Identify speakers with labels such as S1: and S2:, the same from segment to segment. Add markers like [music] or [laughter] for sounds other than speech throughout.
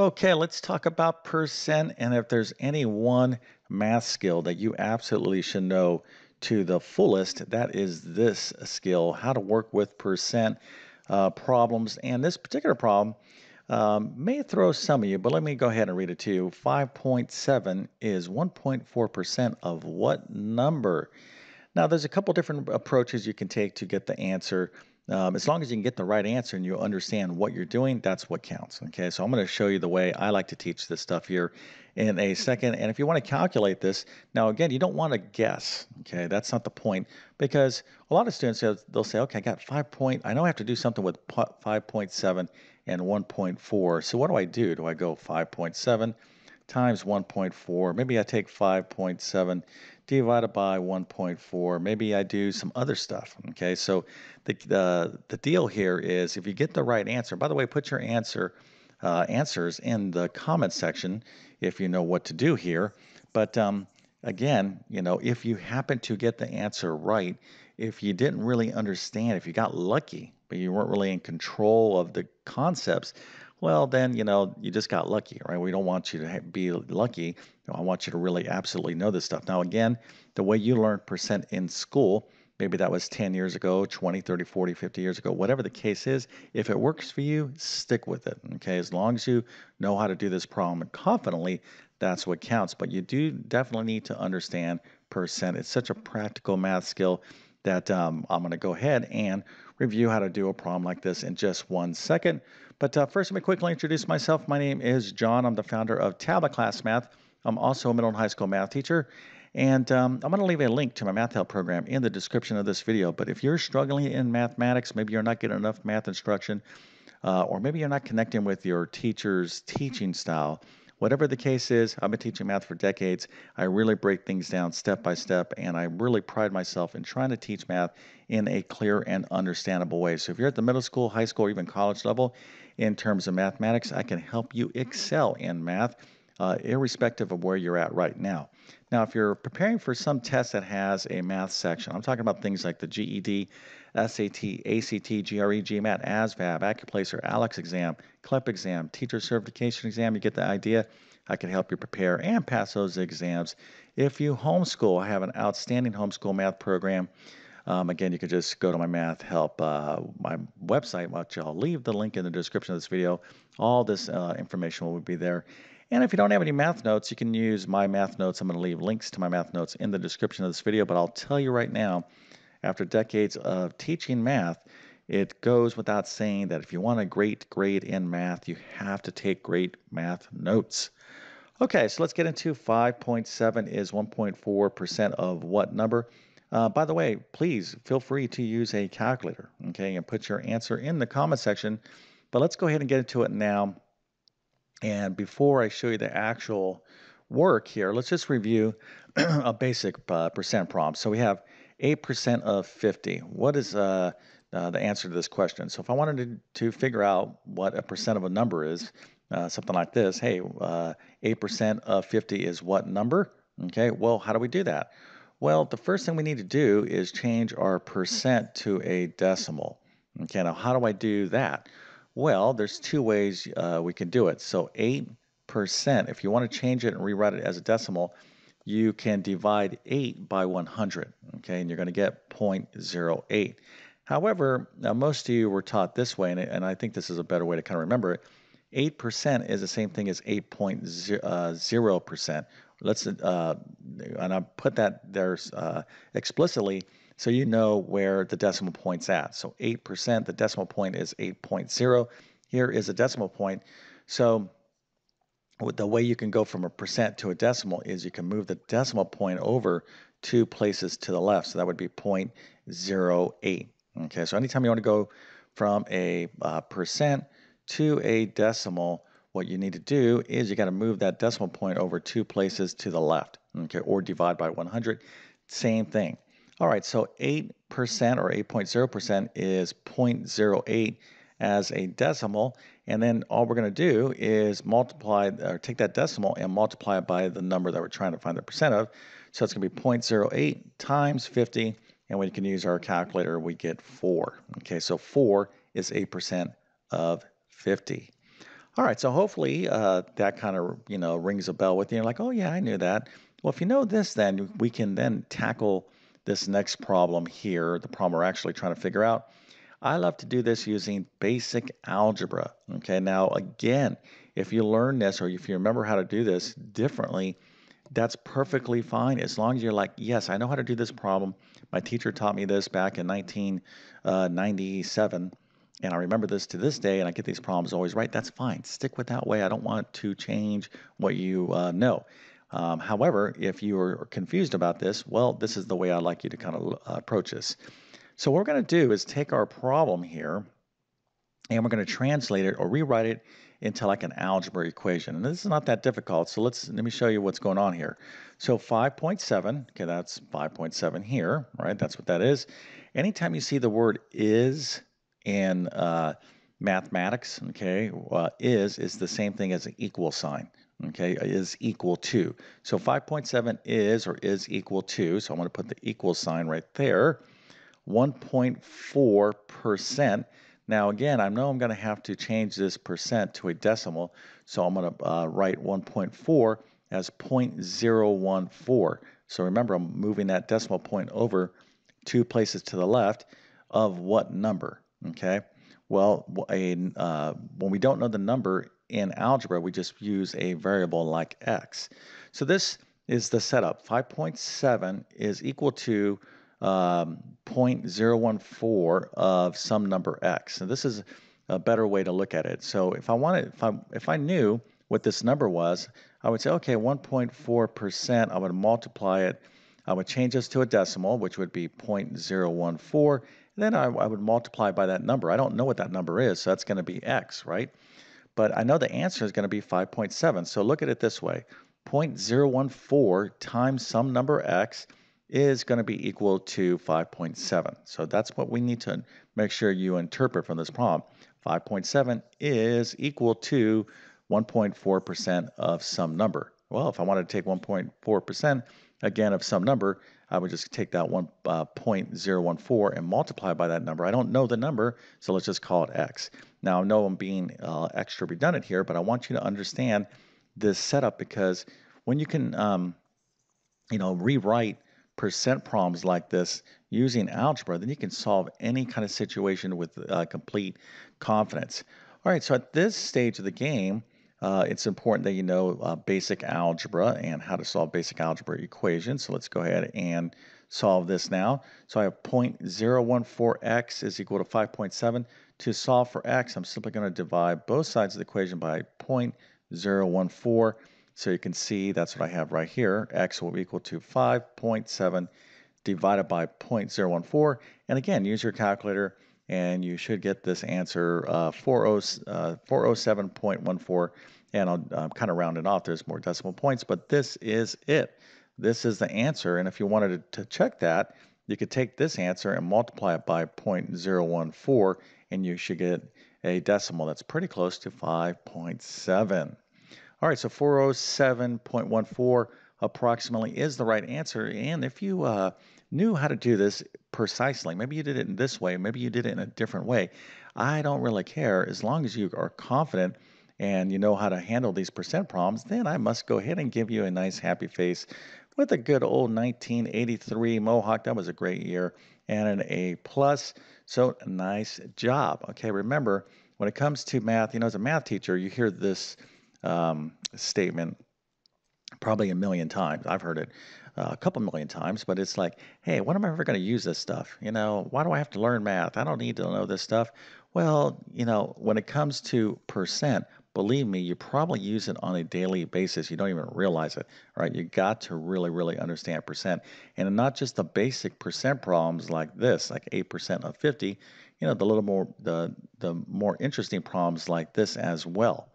S1: Okay, let's talk about percent. And if there's any one math skill that you absolutely should know to the fullest, that is this skill how to work with percent uh, problems. And this particular problem um, may throw some of you, but let me go ahead and read it to you. 5.7 is 1.4% of what number? Now, there's a couple different approaches you can take to get the answer. Um, as long as you can get the right answer and you understand what you're doing, that's what counts. Okay, so I'm going to show you the way I like to teach this stuff here in a second. And if you want to calculate this, now again, you don't want to guess. Okay, that's not the point because a lot of students they'll say, okay, I got five point. I know I have to do something with 5.7 and 1.4. So what do I do? Do I go 5.7 times 1.4? Maybe I take 5.7 divided by 1.4. Maybe I do some other stuff. Okay, so the, the, the deal here is if you get the right answer, by the way, put your answer uh, answers in the comment section if you know what to do here. But um, again, you know, if you happen to get the answer right, if you didn't really understand, if you got lucky, but you weren't really in control of the concepts, well, then, you know, you just got lucky, right? We don't want you to be lucky. I want you to really absolutely know this stuff. Now, again, the way you learned percent in school, maybe that was 10 years ago, 20, 30, 40, 50 years ago, whatever the case is, if it works for you, stick with it, okay? As long as you know how to do this problem confidently, that's what counts. But you do definitely need to understand percent. It's such a practical math skill that um, I'm going to go ahead and review how to do a problem like this in just one second. But uh, first, let me quickly introduce myself. My name is John. I'm the founder of TabletClass Math. I'm also a middle and high school math teacher. And um, I'm going to leave a link to my math help program in the description of this video. But if you're struggling in mathematics, maybe you're not getting enough math instruction, uh, or maybe you're not connecting with your teacher's teaching style, Whatever the case is, I've been teaching math for decades. I really break things down step by step, and I really pride myself in trying to teach math in a clear and understandable way. So if you're at the middle school, high school, or even college level in terms of mathematics, I can help you excel in math. Uh, irrespective of where you're at right now. Now, if you're preparing for some test that has a math section, I'm talking about things like the GED, SAT, ACT, GRE, GMAT, ASVAB, Accuplacer, ALEKS exam, CLEP exam, teacher certification exam. You get the idea. I can help you prepare and pass those exams. If you homeschool, I have an outstanding homeschool math program. Um, again, you can just go to my math help, uh, my website, which I'll leave the link in the description of this video. All this uh, information will be there. And if you don't have any math notes, you can use my math notes. I'm going to leave links to my math notes in the description of this video, but I'll tell you right now, after decades of teaching math, it goes without saying that if you want a great grade in math, you have to take great math notes. Okay, so let's get into 5.7 is 1.4% of what number? Uh, by the way, please feel free to use a calculator, okay, and put your answer in the comment section. But let's go ahead and get into it now. And before I show you the actual work here, let's just review [clears throat] a basic uh, percent problem. So we have 8% of 50. What is uh, uh, the answer to this question? So if I wanted to, to figure out what a percent of a number is, uh, something like this, hey, 8% uh, of 50 is what number? Okay, well, how do we do that? Well, the first thing we need to do is change our percent to a decimal. Okay, now how do I do that? Well, there's two ways uh, we can do it. So 8%, if you want to change it and rewrite it as a decimal, you can divide 8 by 100, okay, and you're going to get 0.08. However, now most of you were taught this way, and, and I think this is a better way to kind of remember it. 8% is the same thing as 8.0%. Uh, Let's, uh, and I put that there uh, explicitly so you know where the decimal point's at. So 8%, the decimal point is 8.0. Here is a decimal point. So the way you can go from a percent to a decimal is you can move the decimal point over two places to the left. So that would be 0.08. Okay, so anytime you want to go from a uh, percent to a decimal, what you need to do is you got to move that decimal point over two places to the left, okay, or divide by 100. Same thing. All right, so 8% or 8.0% is 0.08 as a decimal. And then all we're going to do is multiply or take that decimal and multiply it by the number that we're trying to find the percent of. So it's going to be 0.08 times 50. And we can use our calculator, we get 4. Okay, so 4 is 8% of 50. All right, so hopefully uh, that kind of you know rings a bell with you. You're like, oh yeah, I knew that. Well, if you know this, then we can then tackle this next problem here, the problem we're actually trying to figure out. I love to do this using basic algebra. Okay, now again, if you learn this or if you remember how to do this differently, that's perfectly fine as long as you're like, yes, I know how to do this problem. My teacher taught me this back in 1997, uh, and I remember this to this day, and I get these problems always right. That's fine. Stick with that way. I don't want to change what you uh, know. Um, however, if you are confused about this, well, this is the way I'd like you to kind of uh, approach this. So what we're going to do is take our problem here, and we're going to translate it or rewrite it into like an algebra equation. And this is not that difficult. So let's let me show you what's going on here. So 5.7, okay, that's 5.7 here, right? That's what that is. Anytime you see the word is in uh, mathematics, okay, uh, is is the same thing as an equal sign, okay, is equal to. So 5.7 is or is equal to, so I'm going to put the equal sign right there, 1.4%. Now again, I know I'm going to have to change this percent to a decimal, so I'm going to uh, write 1.4 as 0.014. So remember, I'm moving that decimal point over two places to the left of what number, okay? Well, a, uh, when we don't know the number in algebra, we just use a variable like x. So this is the setup. 5.7 is equal to um, 0.014 of some number x. And this is a better way to look at it. So if I wanted, if I, if I knew what this number was, I would say, okay, 1.4%, I would multiply it. I would change this to a decimal, which would be 0.014. Then I, I would multiply by that number. I don't know what that number is, so that's going to be x, right? But I know the answer is going to be 5.7. So look at it this way. 0.014 times some number x is going to be equal to 5.7. So that's what we need to make sure you interpret from this problem. 5.7 is equal to 1.4% of some number. Well, if I wanted to take 1.4% again of some number, I would just take that 1.014 uh, and multiply by that number. I don't know the number, so let's just call it x. Now, I know I'm being uh, extra redundant here, but I want you to understand this setup because when you can, um, you know, rewrite percent problems like this using algebra, then you can solve any kind of situation with uh, complete confidence. All right, so at this stage of the game, uh, it's important that you know uh, basic algebra and how to solve basic algebra equations. So let's go ahead and solve this now. So I have 0.014x is equal to 5.7. To solve for x, I'm simply going to divide both sides of the equation by 0.014. So you can see that's what I have right here. X will be equal to 5.7 divided by 0.014. And again, use your calculator and you should get this answer uh, 40, uh, 407.14. And I'll uh, kind of round it off. There's more decimal points, but this is it. This is the answer. And if you wanted to check that, you could take this answer and multiply it by 0.014, and you should get a decimal that's pretty close to 5.7. All right, so 407.14 approximately is the right answer. And if you uh, knew how to do this precisely, maybe you did it in this way, maybe you did it in a different way, I don't really care. As long as you are confident and you know how to handle these percent problems, then I must go ahead and give you a nice happy face with a good old 1983 Mohawk. That was a great year and an A plus. So nice job. Okay, remember when it comes to math, you know, as a math teacher, you hear this um, statement probably a million times. I've heard it uh, a couple million times, but it's like, hey, when am I ever going to use this stuff? You know, why do I have to learn math? I don't need to know this stuff. Well, you know, when it comes to percent, believe me, you probably use it on a daily basis. You don't even realize it, right? You got to really, really understand percent. And not just the basic percent problems like this, like 8% of 50, you know, the little more, the, the more interesting problems like this as well.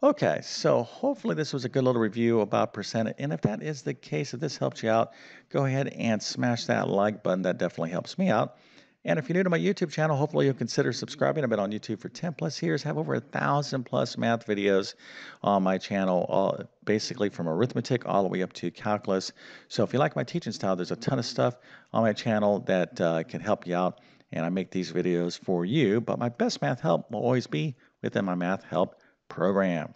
S1: Okay, so hopefully this was a good little review about percent. And if that is the case, if this helps you out, go ahead and smash that like button. That definitely helps me out. And if you're new to my YouTube channel, hopefully you'll consider subscribing. I've been on YouTube for 10 plus years, I have over a thousand plus math videos on my channel, all, basically from arithmetic all the way up to calculus. So if you like my teaching style, there's a ton of stuff on my channel that uh, can help you out. And I make these videos for you, but my best math help will always be within my math help program.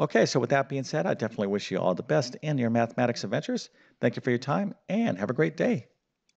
S1: Okay, so with that being said, I definitely wish you all the best in your mathematics adventures. Thank you for your time and have a great day.